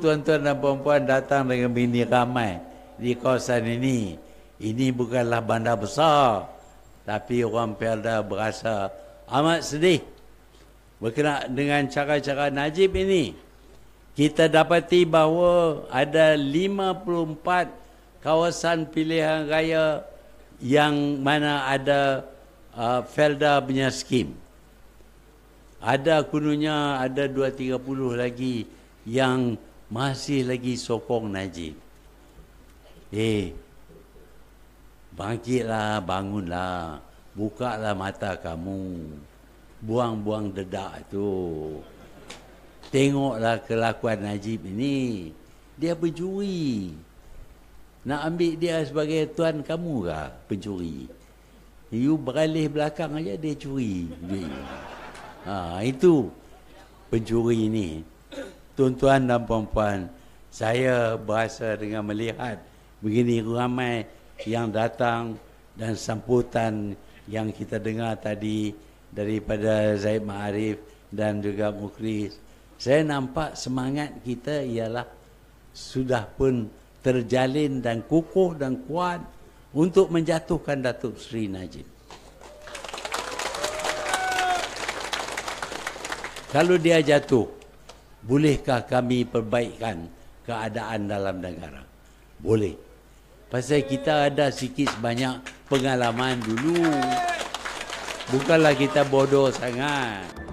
Tuan-tuan dan puan-puan datang dengan bini ramai di kawasan ini. Ini bukanlah bandar besar. Tapi orang Pelda berasa amat sedih berkenaan dengan cara-cara Najib ini. Kita dapati bahawa ada 54 kawasan pilihan raya yang mana ada uh, Felda punya skim. Ada kununya ada 2 30 lagi yang masih lagi sokong Najib. Eh, bangkitlah, bangunlah, bukalah mata kamu, buang-buang dedak tu. Tengoklah kelakuan Najib ini, dia pencuri. Nak ambil dia sebagai tuan kamu kah pencuri? You beralih belakang aja dia curi duit. Ha, itu pencuri ini tuan-tuan dan puan-puan, saya berasa dengan melihat begini ramai yang datang dan sambutan yang kita dengar tadi daripada Zaid Ma'arif dan juga Mukris. Saya nampak semangat kita ialah sudah pun terjalin dan kukuh dan kuat untuk menjatuhkan Datuk Seri Najib. Kalau dia jatuh, bolehkah kami perbaikan keadaan dalam negara? Boleh. Pasal kita ada sikit sebanyak pengalaman dulu. Bukanlah kita bodoh sangat.